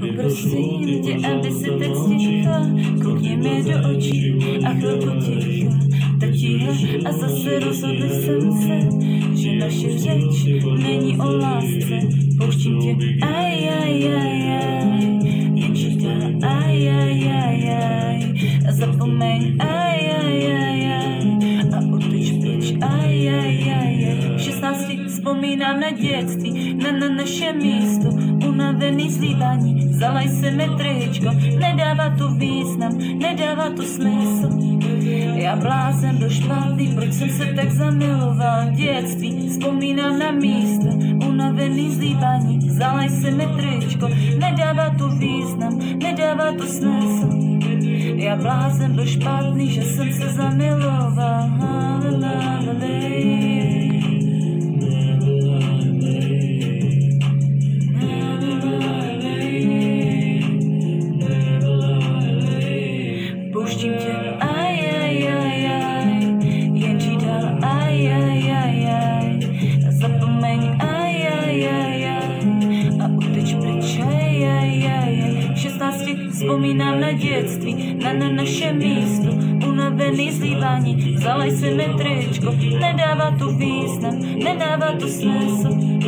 Poprosím tě, aby si teď stichla, koukni mi do očí a chvilku ticha, tak ticha a zase rozhodli jsem se, že naše řeč není o lásce. Pouštím tě, aj, aj, aj, aj, jen čítá, aj, aj, aj, aj, a zapomeň, aj, aj, aj, aj, a otoč pryč, aj, aj, aj, aj. V 16 vzpomínám na dětství, na, na naše místo, unavený zlíbání, zalaj se mi tričko, nedává to význam, nedává to smysl. Já blázen do špatný, proč jsem se tak zamiloval v dětství, vzpomínám na místo, unavený zlíbání, zalaj se mi tričko, nedává to význam, nedává to smysl. Já blázen byl špatný, že jsem se zamiloval. Pouštím tě, aj, aj, aj, aj, jen dál, aj, aj, aj, aj, zapomeň, aj, aj, aj, aj, a uteč pryč, aj, aj, aj, aj. V 16 vzpomínám na dětství, na, na naše místo, unavený zlívání, zalej si mi tričko, nedává to význam, nedává to smysl.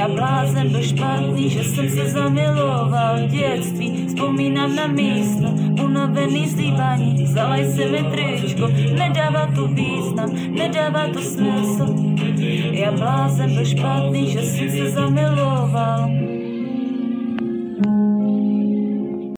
Já blázen byl špatný, že jsem se zamiloval v dětství, vzpomínám na místo, unavený zlívání, zalej si mi tričko, nedává to význam, nedává to smysl. Já blázen byl špatný, že jsem se zamiloval.